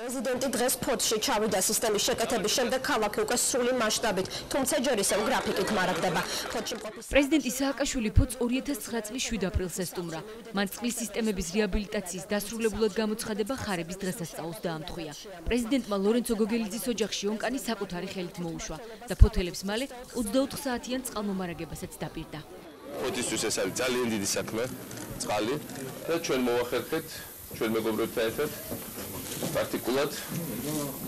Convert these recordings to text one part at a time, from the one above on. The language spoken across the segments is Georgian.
პრეზიდენტი დღეს ფოთში ჩავიდა სისტემის შეკეთების შემდეგ ქალაქი უკვე სრული მასშტაბით, თუმცა ჯერ ისევ გრაფიკით მარაგდება. ფოთში მყოფი პრეზიდენტი სააკაშვილი ფოთს 2009 წლის 7 აპრილს ესტუმრა. მან წყლის სისტემების რეაბილიტაციის დასრულებულად გამოცხადება ხარების დღესასწაულს დაამთხვია. პრეზიდენტმა ლორენცო გოგელიძის ოჯახში ონკანი საკუთარი ხელით მოუშვა და ფოთელებს მალე 24 საათიან წყალმომარაგებასაც დაპირდა. ფოთისთვის ეს არის ძალიან დიდი საქმე, წყალი და ჩვენ მოახერხეთ ჩვენ მეგობრებთან ერთად პრაქტიკულად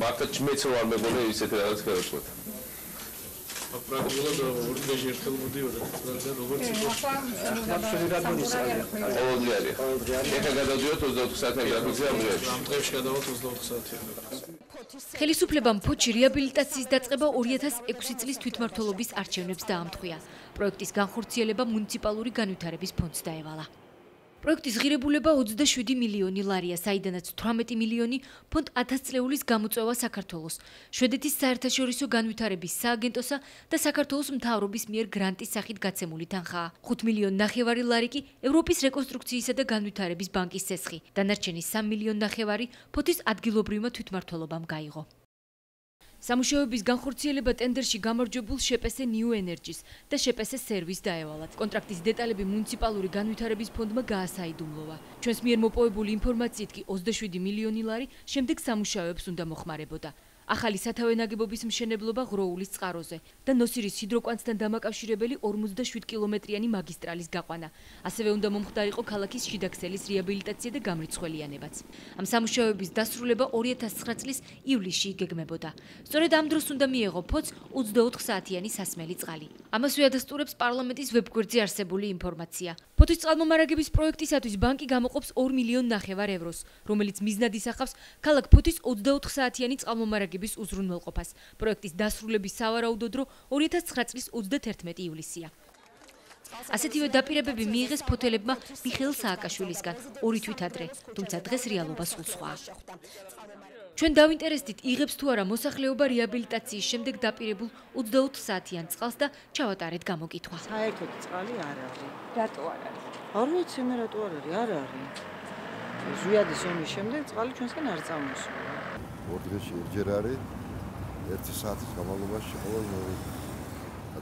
მართლაც მეც რო არ მეგონა ისეთ რაღაც ხელოსნოთ პრაქტიკულად ორდეჟი ერთხელ მოდიოდა და როგორც იყო? რადგანის ყოველდღიარი ეხა გადავდიოთ 24 საათიან გრაფიკზე ამ დღეებში ამ დღეებში გადავალთ 24 საათიან ხელისუფლებამ ფოჩი რეაბილიტაციის დაწყება 2006 წლის თვითმმართველობის არჩევნებს დაამთხვია. პროექტის განხორციელება მუნიციპალური განვითარების ფონდს დაევალა პროექტის ღირებულება 27 მილიონი ლარია, საიდანაც 18 მილიონი ფონდ 1000 წლეულის გამოწვევა საქართველოს, შვედეთის საერთაშორისო განვითარების სააგენტოსა და საქართველოს მთავრობის მიერ გრანტის სახით გაცემული თანხაა. 5 მილიონი ნახევარი ლარი კი ევროპის რეკონსტრუქციისა და განვითარების ბანკის ცესხი. დანარჩენი 3 მილიონი ნახევარი ფოთის ადგილობრივმა თვითმმართველობამ გაიღო. სამუშაოების განხორციელება ტენდერში გამარჯვებულ შეპესე ნიუ ენერჯის და შეპესე სერვის დაევალათ. კონტრაქტის დეტალები მუნიციპალური განვითარების ფონდმა გაასაიდუმლოვა. ჩვენს მიერ მოპოვებული ინფორმაციით კი 27 მილიონი ლარი შემდეგ სამუშაოებს უნდა მოხმარებოდა. ახალი სათავე ნაგებობის მშენებლობა ღროულის წყაროზე და ნოსირის ჰიდროკვანტთან დამაკავშირებელი 47 კილომეტრიანი მაგისტრალის გაყვანა. ასევე უნდა მომხდარიყო ქალაქის შიდაქსელის რეაბილიტაცია და გამრიცხველიანებაც. ამ სამუშაოების დასრულება 2009 წლის ივლისში იგეგმებოდა. სწორედ ამ დროს უნდა მიეღო ფოც 24 საათიანი სასმელი წყალი. ამასვე ადასტურებს პარლამენტის ვებგვერდზე არსებული ინფორმაცია. ფოთის წყალმომარაგების პროექტისათვის ბანკი გამოყოფს 2 მილიონ ნახევარ ევროს, რომელიც მიზნად ისახავს ქალაქ ფოთის 24 საათიანი წყალმომარაგების უზრუნველყოფას. პროექტის დასრულების სავარაუდო დრო 2009 წლის 31 ივლისია. ასეთივე დაპირებები მიიღეს ფოთელებმა მიხეილ სააკაშვილისგან ორი თვით ადრე, თუმცა დღეს რეალობა სულ სხვაა. ჩვენ დავინტერესდით იღებს თუ არა მოსახლეობა რეაბილიტაციის შემდეგ დაპირებულ 24 საათიან წყალს და ჩავატარეთ გამოკითხვა. საერთოდ წყალი არ არის. რატო არ არის? არ ვიცი მე რატო არ არის, არ არის. ზვიადის ომის შემდეგ წყალი ჩვენსკენ არ წამოსულა. ორ დღეში ერთჯერ არის. ერთი საათის განმავლობაში ყოველ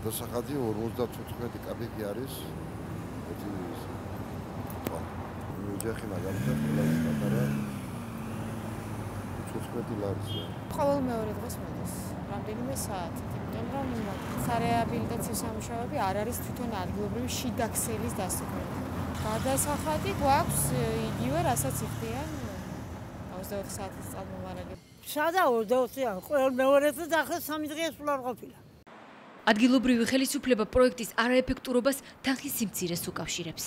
დასახადი 54 კაპიკი არის. ერთი ოჯახი მაგალითად ყველა პატარა 15 ლარზე. ყოველ მეორე დღეს მოდის. რამდენიმე საათი, იმიტომ რომ სარეაბილიტაციო სამუშაოები არ არის თვითონ ადგილობრივი შიდაქსელის დასაქმება. გადასახადი გვაქვს იგივე, რასაც იხდიან 24 საათის წამომარაგება. სადა 24-იან, ყოველ მეორე დღეს ახლა 3 დღეა სულ არ ყოფილა. ადგილობრივი ხელისუფლება პროექტის არაეფექტურობას თანხის სიმცირეს უკავშირებს.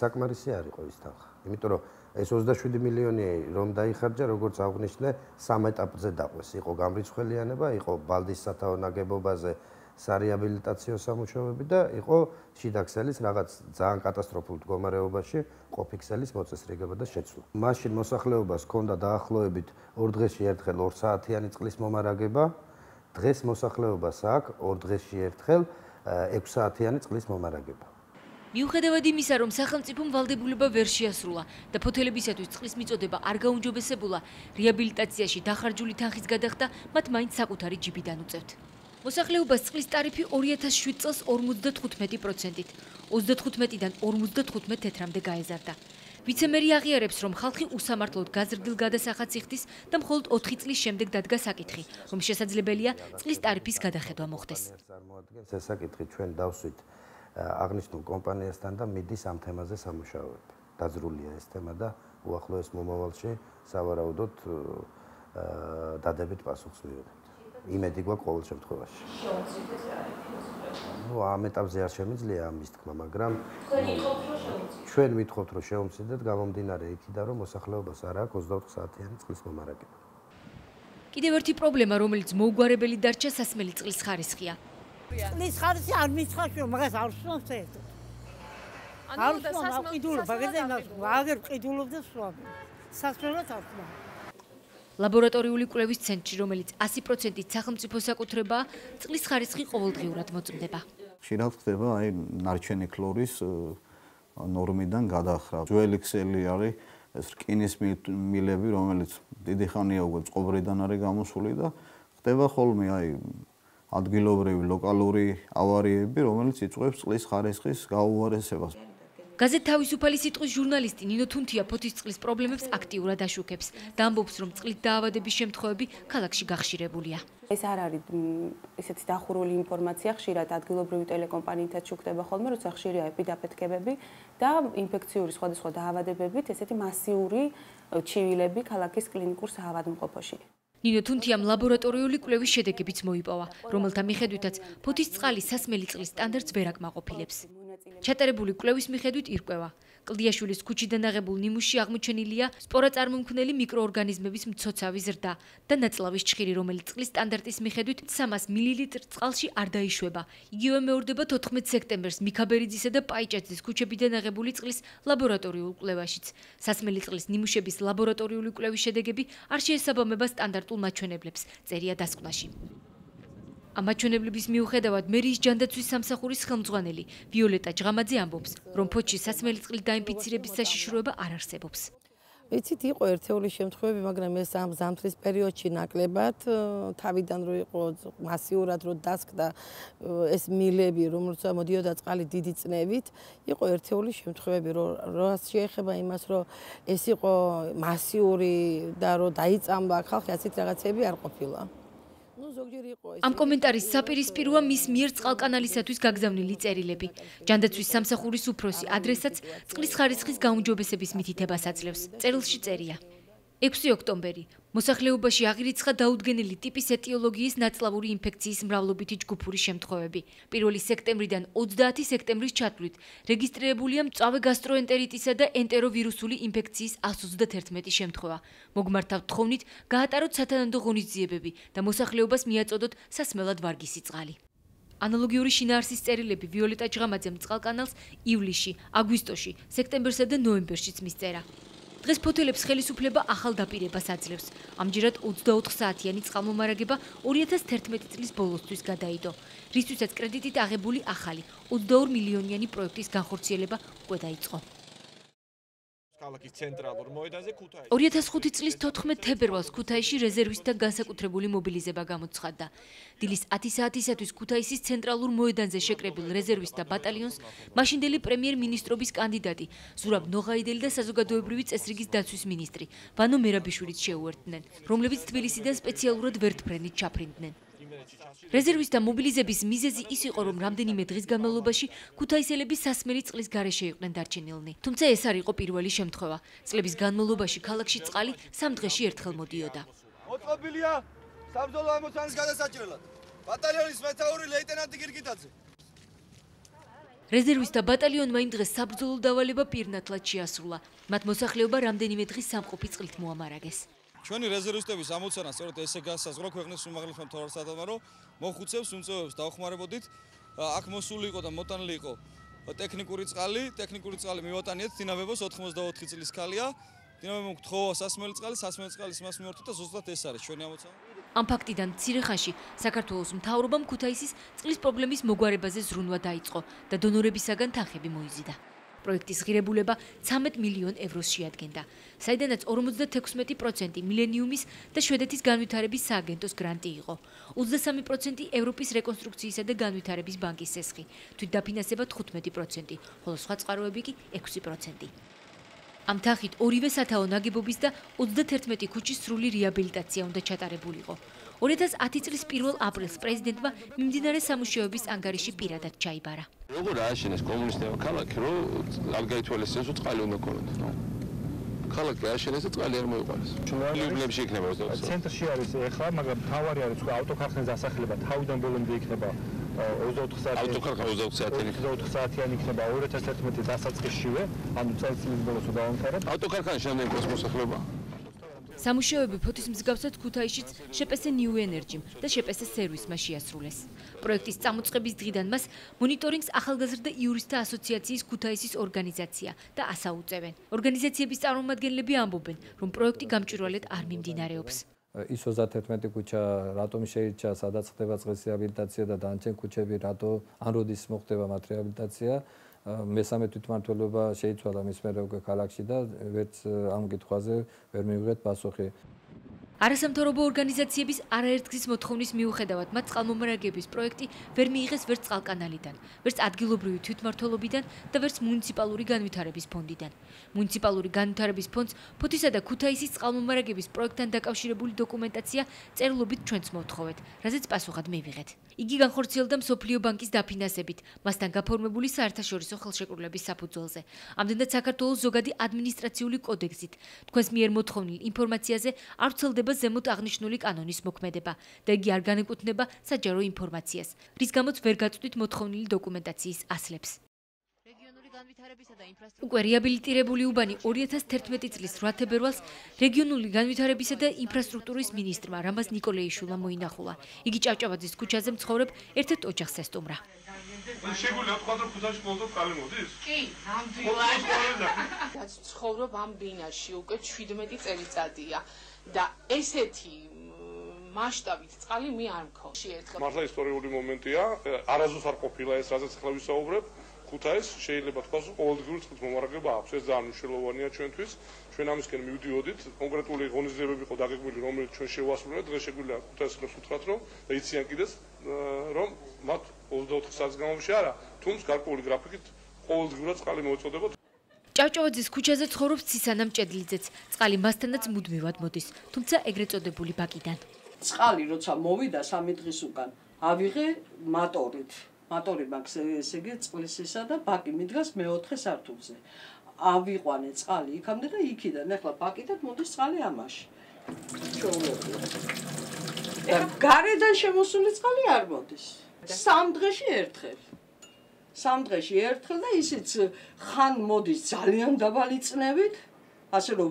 საკმარისი არ იყო ის თანხა, იმიტომ რომ ეს 27 მილიონი რომ დაიხარჯა, როგორც აღნიშნე, სამ ეტაპზე დაყვეს. იყო გამრიცხველიანება, იყო ბალდის სათავო ნაგებობაზე სარეაბილიტაციო სამუშაოები და იყო შიდაქსელის რაღაც ძალიან კატასტროფულ მდგომარეობაში ყოფიქსელის მოწესრიგება და შეცვლა. მაშინ მოსახლეობას ჰქონდა დაახლოებით 2 დღეში ერთხელ 2 საათიანი წყლის მომარაგება. დღეს მოსახლეობას აქვს 2 დღეში ერთხელ 6 საათიანი წყლის მომარაგება. მიუხედავად იმისა, რომ სახელმწიფო ვალდებულება ვერ შეასრულა და ფოთელებისათვის წყლის მიწოდება არ გაუნჯობესებულა, რეაბილიტაციაში დახარჯული თანხის გადახდა მათ მაინც საკუთარი ჯიბიდან უწევთ. მოსახლეობას წყლის ტარიფი 2007 წელს 55%-ით, 35-დან 55 თეთრამდე გაეზარდა. ვიცემერი აღიარებს, რომ ხალხი უსამართლოდ გაზრდილ გადასახადს იხდის და მხოლოდ 4 წლის შემდეგ დადგა საკითხი, რომ შესაძლებელია წყლის ტარიფის გადახედვა მოხდეს. ეს საკითხი ჩვენ დავსვით აღნიშნულ კომპანიასთან და მიდის ამ თემაზე სამუშაოები. დაძრულია ეს თემა და უახლოეს მომავალში სავარაუდოდ დადებით პასუხს მივიღებთ. იმედი გვაქვს ყოველ შემთხვევაში. ნუ ამ ეტაპზე არ შემიძლია ამის თქმა, მაგრამ ჩვენ ვითხოვთ რომ შეუმცირდეთ გამომდინარე იქიდან რომ მოსახლეობას არ აქვს 24 საათიანი წყლის მომარაგება. კიდევ ერთი პრობლემა, რომელიც მოუგვარებელი დარჩა სასმელი წყლის ხარისხია. წყლის ხარისი არ მიცხავს რომ მაგას არ ვსვამს ერთად. ანუ და სასმელ ყიდულობა, ბაგეზე აგერ ყიდულობდა სვამი. სასმელად არ ვსვამ. ლაბორატორიული კვლევის ცენტრი, რომელიც 100%-ით სახელმწიფო საკუთრებაა, წყლის ხარისხი ყოველდღიურად მოწმდება. ხშირად ხდება აი ნარჩენი ქლორის ნორმიდან გადახრა. ძველი ქსელი არის ეს რკინის მილები, რომელიც დიდი ხანია უკვე წყობრიდან არის გამოსული და ხდება ხოლმე აი ადგილობრივი ლოკალური ავარიები, რომელიც იწვევს წყლის ხარისხის გაუარესებას. გაზეთ თავისუფალი სიტყვის ჟურნალისტი ნინო თუნთია ფოთის წყლის პრობლემებს აქტიურად აშუქებს და ამბობს, რომ წყლით დაავადების შემთხვევები ქალაქში გახშირებულია. ეს არ არის ესეთი დახურული ინფორმაცია, ხშირად ადგილობრივი ტელეკომპანიითაც შუქდება ხოლმე, როცა ხშირია ეპიდაფეთქებები და ინფექციური სხვადასხვა დაავადებებით ესეთი მასიური ჩივილები ქალაქის კლინიკურ საავადმყოფოში. ნინო თუნთიამ ლაბორატორიული კვლევის შედეგებიც მოიპოვა, რომელთა მიხედვითაც ფოთის წყალი სასმელი წყლის სტანდარტს ვერ აკმაყოფილებს. ჩატარებული კვლევის მიხედვით ირკვევა, კლდიაშვილის ქუჩიდან აღებულ ნიმუშში აღმოჩენილია სპორაწარმომქმნელი მიკროორგანიზმების მცოცავი ზრდა და ნაწლავის ჩხირი, რომელიც წყლის სტანდარტის მიხედვით 300 მილილიტრ წყალში არ დაიშვება. იგივე მეორდება 14 სექტემბერს მიქაბერიძისა და პაიჭაძის ქუჩებიდან აღებული წყლის ლაბორატორიულ კვლევაშიც. სასმელი წყლის ნიმუშების ლაბორატორიული კვლევის შედეგები არ შეესაბამება სტანდარტულ მაჩვენებლებს, წერია დასკვნაში. ამაჩვენებლების მიუხედავად მერიის ჯანდაცვის სამსახურის ხელმძღვანელი ვიოლეტა ჯღამაძე ამბობს, რომ ფოჩის სასმელი წყლით დაინფიცირების საშიშროება არ არსებობს. ვიცით, იყო ერთეული შემთხვევები, მაგრამ ეს ამ ზამთრის პერიოდში ნაკლებად თავიდან რო იყო მასიურად რო დასკდა ეს მილები, რომელსაც მოდიოდა წყალი დიდი წნევით, იყო ერთეული შემთხვევები, რომ რა შეეხება იმას, რომ ეს იყო მასიური და რომ დაიწამბა ხალხი ასეთ რაღაცები არ ყოფილა. ამ კომენტარის საპირისპიროა მის მიერ წყალკანალისათვის გაგზავნილი წერილები. ჯანდაცვის სამსახურის უფროსი ადრესატს წყლის ხარისხის გაუმჯობესების მითითებას აძლევს. წერილში წერია: 6 ოქტომბერი მოსახლეობაში აღირიცხა დაუდგენელი ტიპის ეტიოლოგიის ნაწლავური ინფექციის მრავლობითი ჯგუფური შემთხვევები. 1 სექტემბრიდან 30 სექტემბრის ჩათვლით რეგისტრირებულია მწვავე გასტროენტერიტისა და ენტეროვირუსული ინფექციის 131 შემთხვევა. მოგმართავთ თხოვნით გაატაროთ სათანადო ღონისძიებები და მოსახლეობას მიაწოდოთ სასმელად ვარგისი წყალი. ანალოგიური შინაარსის წერილები ვიოლეტა ჯღამაძემ წყალკანალს ივლისში, აგვისტოში, სექტემბერსა და ნოემბერშიც მისწერა. დღეს ფოთელებს ხელისუფლება ახალ დაპირებას აძლევს. ამჯერად 24 საათიანი წყალმომარაგება 2011 წლის ბოლოსთვის გადაიდო, რისთვისაც კრედიტით აღებული ახალი 22 მილიონიანი პროექტის განხორციელება უკვე დაიწყო. ქალაქის ცენტრალურ მოედანზე ქუთაისში 2005 წლის 14 თებერვალს ქუთაისში რეზერვისტთა განსაკუთრებული მობილიზება გამოცხადდა. დილის 10 საათისათვის ქუთაისის ცენტრალურ მოედანზე შეკრებილ რეზერვისტთა ბატალიონს მაშინდელი პრემიერ-მინისტრობის კანდიდატი ზურაბ ნოღაიდელი და საზოგადოებრივი წესრიგის დაცვის მინისტრი ვანო მერაბიშვილიც შეუერთდნენ, რომლებიც თბილისიდან სპეციალურად ვერტფრენით ჩაფრინდნენ. რეზერვისტთა მობილიზების მიზეზი ის იყო, რომ რამდენიმე დღის განმავლობაში ქუთაისელები სასმელი წყლის გარეშე იყვნენ დარჩენილნი. თუმცა ეს არ იყო პირველი შემთხვევა. წლების განმავლობაში ქალაქში წყალი სამ დღეში ერთხელ მოდიოდა. მოწყობილია საბრძოლო ამოცანის გადასაჭრელად. ბატალიონის მეთაური ლეიტენანტი გირგიტაძე. რეზერვისტთა ბატალიონმა იმ დღეს საბრძოლო დავალება პირნათლად შეასრულა. მათ მოსახლეობა რამდენიმე დღის სამყოფი წყლით მოამარაგეს. ჩვენი რეზერვისტების ამოცანა სწორედ ესე გასაზღვრა ქვეყნის უმაღლესმა მთავარსარდალმა რომ მოხუცებს უმწევებს დაახმარებოდით აქ მოსული იყო და მოტანილი იყო ტექნიკური წყალი ტექნიკური წყალი მივატანიეთ დინამებოს 84 წლის ქალია. დინამებო გთხოვა სასმელი წყალი სასმელი წყალის მას მიმართოთ და ზუსტად ეს არის ჩვენი ამოცანა. ამ ფაქტიდან ცირეხანში საქართველოს მთავრობამ ქუთაისის წყლის პრობლემის მოგვარებაზე ზრუნვა დაიწყო და დონორებისაგან თანხები მოიზიდა პროექტის ღირებულება 13 მილიონ ევროს შეადგენდა, საიდანაც 56% მილენიუმის და შვედეთის განვითარების სააგენტოს გრანტი იყო. 23% ევროპის რეკონსტრუქციისა და განვითარების ბანკის სესხი, თვითდაფინანსება 15%, ხოლო სხვა წყაროები კი 6%. ამ თანხით ორივე სათაო ნაგებობის და 31 ქუჩის სრული რეაბილიტაცია უნდა ჩატარებულიყო. 2010 წლის 1 აპრილს პრეზიდენტმა მიმდინარე სამუშაოების ანგარიში პირადად ჩაიბარა. როგორ ააშენეს კომუნისტებმა ქალაქი, რომ არ გაითვალისწინოს, რომ წყალი უნდა ქონოდეთ, ნო? ქალაქი ააშენეს და წყალი არ მოიყვანეს. ჩვენლებში იქნება 20 ცენტრში არის ეხლა, მაგრამ თავარი არის თქვა ავტოკარხნის დასახლება თავიდან ბოლომდე იქნება 24 საათი. ავტოკარხნა 24 საათიანი იქნება. 24 საათიანი იქნება 2011 დასაწყისშივე, ანუ წელიწადის ბოლოს დავამთავრებ. ავტოკარხანა შემდეგ მოსახლეობა სამუშაოები ფოთის მსგავსად ქუთაისშიც შეპესე ნიუ ენერჯიმ და შეპესე სერვისმა შეასრულეს. პროექტის წამოწყების დღიდან მას მონიტორინგს ახალგაზრდა იურისტთა ასოციაციის ქუთაისის ორგანიზაცია და ასაუწევენ. ორგანიზაციების წარმომადგენლები ამბობენ, რომ პროექტი გამჭვირვალედ არ მიმდინარეობს. ის 31 ქუჩა რატომ შეირჩა, სადაც ხდება წყლის რეაბილიტაცია და დანჩენ ქუჩები რატო ან როდის მოხდება მათ რეაბილიტაცია? მესამე თვითმართველობა შეიცვალა მის მერე უკვე ქალაქში და ვერც ამ კითხვაზე ვერ მივიღეთ პასუხი. არასამთავრობო ორგანიზაციების არაერთგზის მოთხოვნის მიუხედავად მათ წყალმომარაგების პროექტი ვერ მიიღეს ვერც წყალკანალიდან, ვერც ადგილობრივი თვითმმართველობიდან და ვერც მუნიციპალური განვითარების ფონდიდან. მუნიციპალური განვითარების ფონდს ფოთისა და ქუთაისის წყალმომარაგების პროექტთან დაკავშირებული დოკუმენტაცია წერილობით ჩვენც მოთხოვეთ, რაზეც პასუხად მივიღეთ. იგი განხორციელდა მსოფლიო ბანკის დაფინანსებით, მასთან გაფორმებული საერთაშორისო ხელშეკრულების საფუძველზე. ამდენად საქართველოს ზოგადი ადმინისტრაციული კოდექსით თქვენს მიერ მოთხოვნილ ინფორმაციაზე არ ვრცელდება ზემოთ აღნიშნული კანონის მოქმედება და იგი არ განეკუთვნება საჯარო ინფორმაციას, რის გამოც ვერ გაწვდით მოთხოვნილი დოკუმენტაციის ასლებს. უკვე რეაბილიტირებული უბანი 2011 წლის 8 თებერვალს რეგიონული განვითარებისა და ინფრასტრუქტურის მინისტრმა რამაზ ნიკოლეიშვილმა მოინახულა. იგი ჭავჭავაძის ქუჩაზე მცხოვრებ ერთ-ერთ ოჯახს ესტუმრა. შეგვიძლია თქვა რომ ქუთაისში ყოველდღე წყალი მოდის? კი, ნამდვილად. რაც ცხოვრობ ამ ბინაში უკვე 17 წელიწადია. და ესეთი მასშტაბით წყალი მე არ მქონს. მართლა ისტორიული მომენტია, არაზუს არ ყოფილა ეს, რაზეც ახლა ვისაუბრებ. ქუთაის შეიძლება თქვას, რომ ყოველდღიური წყლის მომარაგება აქვს. ეს ძალიან მნიშვნელოვანია ჩვენთვის. ჩვენ ამისკენ მივდიოდით. კონკრეტული ღონისძიებები იყო დაგეგმილი, რომელიც ჩვენ შევასრულეთ. დღეს შეგვიძლია ქუთაისს უთხრათ, რომ და იციან კიდეც, რომ მათ 24 საათის განმავლობაში არა, თუმცა გარკვეული გრაფიკით ყოველდღურად წყალი მოეწოდებოდა. ჭავჭავაძის ქუჩაზე ცხოვრობს ცისანა მჭედლიძეც. წყალი მასთანაც მუდმივად მოდის, თუმცა ეგრეთ წოდებული ბაკიდან. წყალი როცა მოვიდა სამი დღის უკან, ავიღე მატორით. მატორი მაქვს ესე იგი წყლისისა და ბაკი მიდგას მეოთხე სართულზე. ავიყვანე წყალი იქამდე და იქიდან ახლა ბაკიდან მოდის წყალი ამაში. ჩაულებია. და გარედან შემოსული წყალი არ მოდის. სამ დღეში ერთხელ. სამ დღეში ერთხელ და ისიც ხან მოდის ძალიან დაბალი წნევით, ასე რომ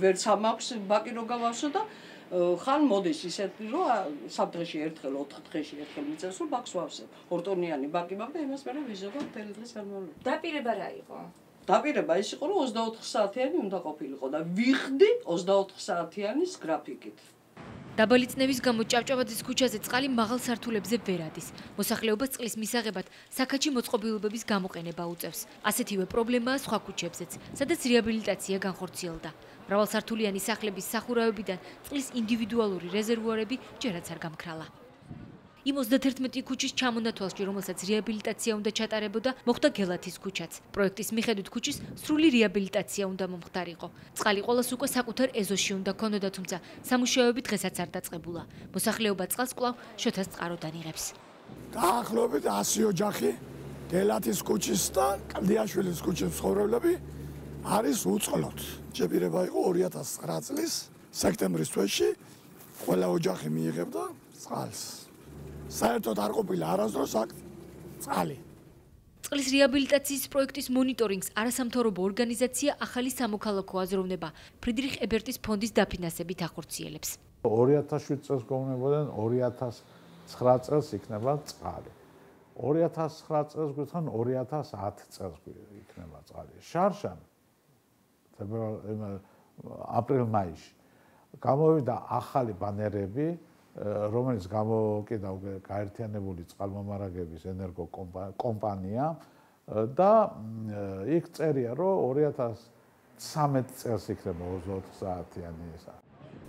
ვერც ამაქვს ბაკი რო გავავსო და ხან მოდის ისეთი რომ სამ დღეში ერთხელ, ოთხ დღეში ერთხელ მიწევს რომ ბაკს ვავსებ. ორტონიანი ბაკი მაქვს და იმას მე ვიზოგო მთელი დღის განმავლობაში. დაპირება რა იყო? დაპირება ის იყო რომ 24 საათიანი უნდა ყოფილიყო და ვიხდი 24 საათიანის გრაფიკით. დაბალი წნევის გამო ჭავჭავაძის ქუჩაზე წყალი მაღალ სართულებზე ვერ ადის. მოსახლეობას წყლის მისაღებად საქაჩი მოწყობილობების გამოყენება უწევს. ასეთივე პრობლემაა სხვა ქუჩებზეც, სადაც რეაბილიტაცია განხორციელდა. მრავალსართულიანი სახლების სახურავებიდან წყლის ინდივიდუალური რეზერვუარები ჯერაც არ გამქრალა. იმ 31 ქუჩის ჩამონათვალში, რომელსაც რეაბილიტაცია უნდა ჩატარებოდა, მოხდა გელათის ქუჩაც. პროექტის მიხედვით ქუჩის სრული რეაბილიტაცია უნდა მომხდარიყო. წყალი ყოველს უკვე საკუთარ ეზოში უნდა ქონოდა, თუმცა სამუშაოები დღესაც არ დაწყებულა. მოსახლეობა წყალს კვლავ შოთას წყაროდან იღებს. დაახლოებით 100 ოჯახი გელათის ქუჩის და კლდიაშვილის ქუჩის ცხოვრებლები არის უწყლოდ. ჯებირება იყო 2009 წლის სექტემბრის თვეში ყველა ოჯახი მიიღებდა წყალს. საერთოდ არ ყოფილა არასდროს აქ წყალი. წყლის რეაბილიტაციის პროექტის მონიტორინგს არასამთავრობო ორგანიზაცია ახალი სამოქალაქო აზროვნება ფრიდრიხ ებერტის ფონდის დაფინანსებით ახორციელებს. 2007 წელს გონებოდან 2009 წელს იქნება წყალი. 2009 წელს გვითხან 2010 წელს იქნება წყალი. შარშან აპრილ-მაისში გამოვიდა ახალი ბანერები რომელიც გამოკიდა უკვე გაერთიანებული წყალმომარაგების ენერგო კომპანია და იქ წერია რომ 2013 წელს იქნება 24 საათიანი ესა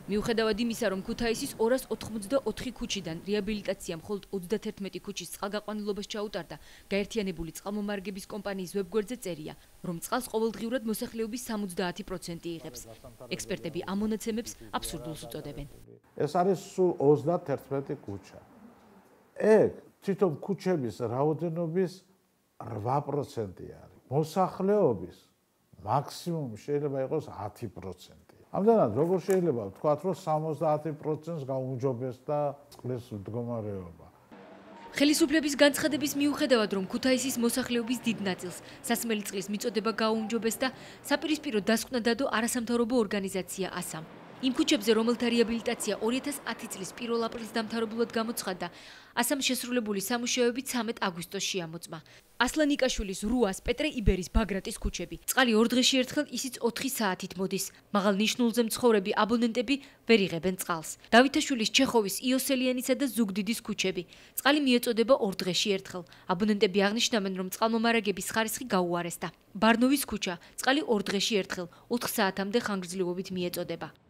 მიუხედავად იმისა, რომ ქუთაისის 284 ქუჩიდან რეაბილიტაცია მხოლოდ 31 ქუჩის წყალგაყვანილობას ჩაუტარდა, გაერთიანებული წყალმომარაგების კომპანიის ვებგვერდზე წერია, რომ წყალს ყოველდღიურად მოსახლეობის 70% იღებს. ექსპერტები ამ მონაცემებს აბსურდულს უწოდებენ. ეს არის სულ 31 ქუჩა. ეგ თვითონ ქუჩების რაოდენობის 8% არის. მოსახლეობის მაქსიმუმ შეიძლება იყოს 10%. ამდენად როგორ შეიძლება ვთქვათ რომ 70%-ს გაუმჯობეს და წყლის მდგომარეობა ხელისუფლების განცხადების მიუხედავად რომ ქუთაისის მოსახლეობის დიდ ნაწილს სასმელი წყლის მიწოდება გაუმჯობეს და საპირისპირო დასკვნა დადო არასამთავრობო ორგანიზაცია ასამ იმ ქუჩებზე რომელთა რეაბილიტაცია 2010 წლის 1 აპრილს დამთავრებულად გამოცხადდა ასამ შესრულებული სამუშაოები 13 აგვისტოს შეამოწმა ასლანიკაშვილის რუას პეტრე იბერის ბაგრატის ქუჩები. წყალი ორ დღეში ერთხელ ისიც 4 საათით მოდის. მაღალ ნიშნულზე მცხოვრები აბონენტები ვერ იღებენ წყალს. დავითაშვილის ჩეხოვის იოსელიანისა და ზუგდიდის ქუჩები. წყალი მიეწოდება ორ დღეში ერთხელ. აბონენტები აღნიშნავენ, რომ წყალმომარაგების ხარისხი გაუარესდა. ბარნოვის ქუჩა წყალი ორ დღეში ერთხელ 4 საათამდე ხანგრძლივობით მიეწოდება.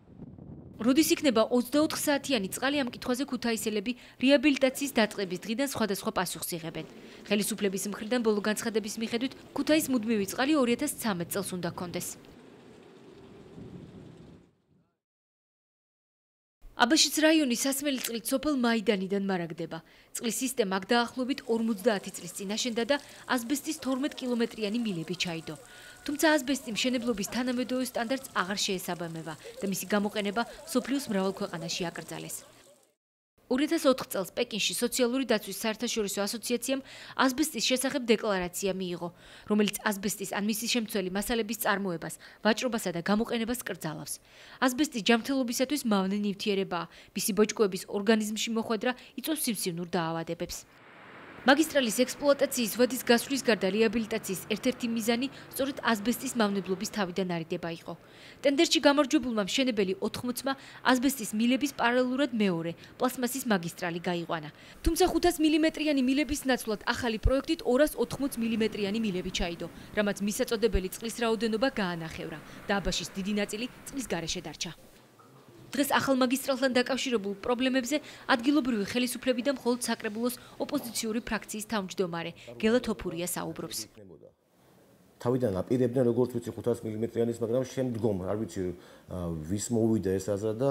როდის იქნება 24 საათიანი წყალი ამ კითხვაზე ქუთაისელები რეაბილიტაციის დაწყების დღიდან სხვადასხვა პასუხს იღებენ. ხელისუფლების მხრიდან ბოლო განცხადების მიხედვით ქუთაის მუდმივი წყალი 2013 წელს უნდა კონდეს. აბაშიც რაიონის სასმელი წყლით სოფელ მაიდანიდან მარაგდება. წყლის სისტემა აქ დაახლოებით 50 წლის წინ აშენდა და ასბესტის 12 კილომეტრიანი მილები ჩაიდო. თუმცა ასბესტი მშენებლობის თანამედროვე სტანდარტს აღარ შეესაბამება და მისი გამოყენება სოფლიოს მრავალ ქვეყანაში აკრძალეს. 2004 წელს პეკინში სოციალური დაცვის საერთაშორისო ასოციაციამ ასბესტის შესახებ დეკლარაცია მიიღო, რომელიც ასბესტის ან მისი შემცველი მასალების წარმოებას, ვაჭრობასა და გამოყენებას კრძალავს. ასბესტის ჯანმრთელობისათვის მავნე ნივთიერებაა, მისი ბოჭკოების ორგანიზმში მოხვედრა იწვევს სიმსივნურ დაავადებებს. მაგისტრალის ექსპლუატაციის ვადის გასვლის გარდა რეაბილიტაციის ერთ-ერთი მიზანი სწორედ ასბესტის მავნებლობის თავიდან არიდება იყო. ტენდერში გამარჯვებულმა მშენებელი 80-მა ასბესტის მილების პარალელურად მეორე პლასმასის მაგისტრალი გაიყვანა. თუმცა 500 მმ-იანი მილების ნაცვლად ახალი პროექტით 280 მმ-იანი მილები ჩაიდო, რამაც მისაწოდებელი წყლის რაოდენობა გაანახევრა და აბაშის დიდი ნაწილი წყლის გარეშე დარჩა. დღეს ახალ მაგისტრალთან დაკავშირებულ პრობლემებზე ადგილობრივი ხელისუფლები და მხოლოდ საკრებულოს ოპოზიციური ფრაქციის თავმჯდომარე გელა თოფურია საუბრობს. თავიდან აპირებდნენ როგორც ვიცი 500 მმ-იანის, მაგრამ შემდგომ არ ვიცი ვის მოვიდა ეს აზრა და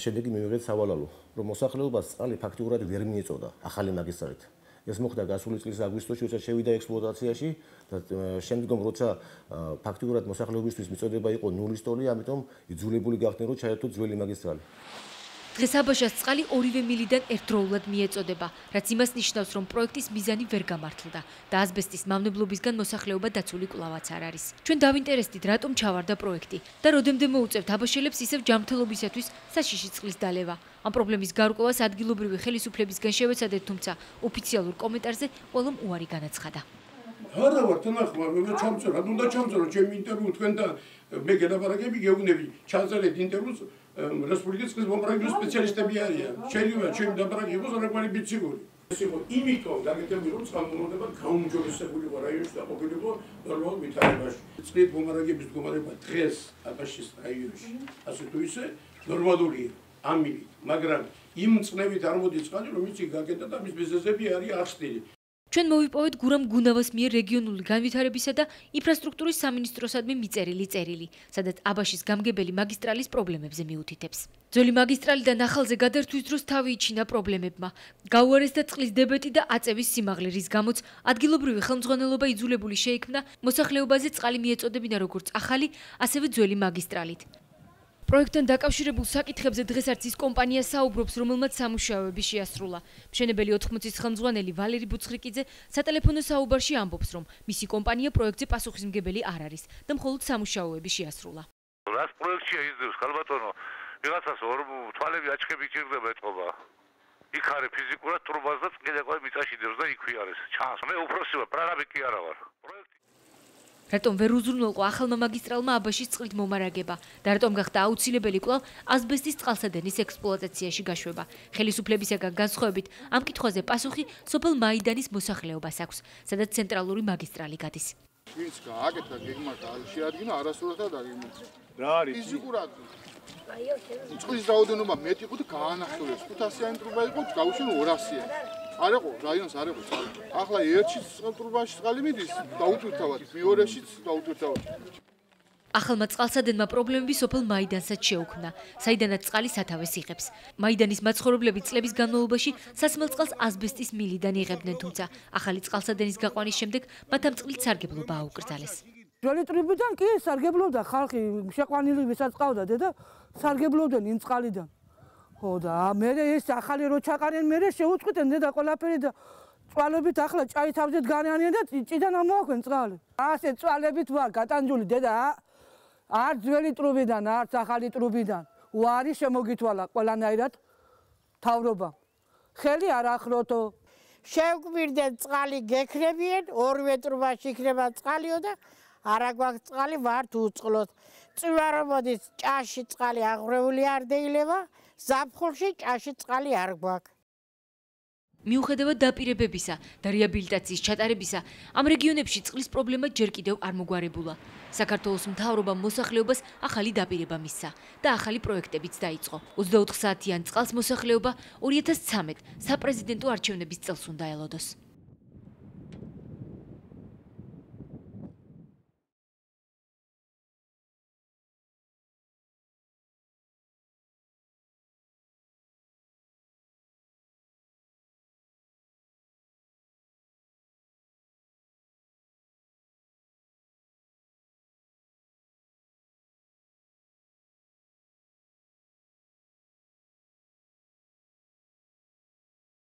შედეგი მივიღეთ სავალალო, რომ მოსახლეობას წყალი ფაქტიურად ვერ მიეწოდა ახალი მაგისტრალით. ეს მოხდა გასული წლის აგვისტოში, როცა შევიდა ექსპლუატაციაში და შემდგომ როცა ფაქტიურად მოსახლეობისთვის მიწოდება იყო ნულის ტოლი, ამიტომ იძულებული გახდნენ რომ ჩაერთო ძველი მაგისტრალი. დღეს აბაშას წყალი ორივე მილიდან ერთდროულად მიეწოდება, რაც იმას ნიშნავს, რომ პროექტის მიზანი ვერ გამართლდა და ასბესტის მავნებლობისგან მოსახლეობა დაცული კვლავაც არ არის. ჩვენ დავინტერესდით, რატომ ჩავარდა პროექტი და როდემდე მოუწევთ აბაშელებს ისევ ჯანმრთელობისათვის საშიში წყლის დალევა. ამ პრობლემის გარკვევას ადგილობრივი ხელისუფლებისგან შევეცადეთ, თუმცა ოფიციალურ კომენტარზე ყველამ უარი განაცხადა. არა ვარ თანახმარ, მე ჩამწერ, რა უნდა ჩამწერო ჩემი ინტერვიუ თქვენთან მე გელაპარაკები გეუბნები, ჩაწერეთ ინტერვიუს რესპუბლიკის მომრაგების სპეციალისტები არიან. შეიძლება ჩემი დაბარაკი იყოს რეგვარი ბიციგური. ეს იყო იმითო დაგეთები რომ წყალმომარაგება გაუმჯობესებულიყო რაიონში და ყოფილიყო ნორმალურ ვითარებაში. წყლის მომარაგების მდგომარეობა დღეს აბაშის რაიონში ასე თუ ისე ნორმალურია. ამით, მაგრამ იმ წნევით არ მოდის წყალი, რომ იცი გაკეტა და მის ბიზნესები არის ახსნილი. ჩვენ მოვიპოვეთ გურამ გუნავას მიერ რეგიონული განვითარებისა და ინფრასტრუქტურის სამინისტროსადმი მიწერილი წერილი, სადაც აბაშის გამგებელი მაგისტრალის პრობლემებზე მიუთითებს. ძველი მაგისტრალიდან ახალზე გადართვის დროს თავი იჩინა პრობლემებმა. გაუარესდა წყლის დებეტი და აწევის სიმაღლე, რის გამოც ადგილობრივი ხელმძღვანელობა იძულებული შეიქმნა მოსახლეობაზე წყალი მიეწოდებინა როგორც ახალი, ასევე ძველი მაგისტრალით. პროექტთან დაკავშირებულ საკითხებზე დღეს არც ის კომპანია საუბრობს, რომელმაც სამუშაოები შეასრულა. მშენებელი 80-ის ხელმძღვანელი ვალერი ბუცხრიკიძე სატელეფონო საუბარში ამბობს, რომ მისი კომპანია პროექტზე პასუხისმგებელი არ არის და მხოლოდ სამუშაოები შეასრულა. რას პროექტია იზრდებს, ხალბატონო? ვიღაცას ორ თვალები აჩქები ჭირდება ეთყობა. იქ არის ფიზიკურად ტრუბას და კიდე ყოე მიწაში დევს და იქვე არის. ჩანს. მე უფროსი ვარ, პრარაბი კი არა ვარ. პროექტი რატომ ვერ უზრუნველყო ახალმა მაგისტრალმა აბაშის წყლით მომარაგება და რატომ გახდა აუცილებელი კვლავ ასბესტის წყალსადენის ექსპლუატაციაში გაშვება. ხელისუფლებისაგან განსხვავებით ამ კითხვაზე პასუხი სოფელ მაიდანის მოსახლეობას აქვს სადაც ცენტრალური მაგისტრალი გადის. ვინც გააკეთა გეგმა შეადგინა არასურათად აგეგმეს რა არის ფიზიკურად წყლის რაოდენობა მეტი იყო და გაანახულეს 500-იანი ტრუბა იყო გავუშენ 200-იანი არ იყო რაიონს არ იყო წყალი. ახლა ერთში წყალტრუბაში წყალი მიდის და უტვირთავად, მეორეშიც და უტვირთავად. ახალმა წყალსადენმა პრობლემები სოფელ მაიდანსაც შეუქმნა, საიდანაც წყალი სათავეს იღებს. მაიდანის მაცხოვრებლები წლების განმავლობაში სასმელ წყალს ასბესტის მილიდან იღებდნენ, თუმცა ახალი წყალსადენის გაყვანის შემდეგ მათ ამ წყლით სარგებლობა აუკრძალეს. ძველი ტრიბიდან კი სარგებლობდა ხალხი, შეყვანილი ვისაც ყავდა დედა, სარგებლობდნენ იმ წყალიდან. ხო და მე ეს ახალი რო ჩაყარენ მე შეუწყვეტენ და ყველაფერი და წვალებით ახლა ჭაი თავზეთ განიანიან და ჭიდან ამოაქვენ წყალი. ასე წვალებით ვარ გატანჯული დედა არ ძველი ტრუბიდან არც ახალი ტრუბიდან უარი შემოგითვალა ყველანაირად თავრობა. ხელი არ ახროთო შევკვირდეთ წყალი გექნებიან, ორივე ტრუბაში იქნება წყალიო და არა გვაქვს წყალი, ვართ უწყლოთ. წვარო მოდის ჭაში წყალი აღრეული არ დაილევა, ზაფხულში ჭაში წყალი არ გვაქვს. მიუხედავად დაპირებებისა და რეაბილიტაციის ჩატარებისა, ამ რეგიონებში წყლის პრობლემა ჯერ კიდევ არ მოგვარებულა. საქართველოს მთავრობამ მოსახლეობას ახალი დაპირება მისცა და ახალი პროექტებიც დაიწყო. 24 საათიან წყალს მოსახლეობა 2013 საპრეზიდენტო არჩევნების წელს უნდა ელოდოს.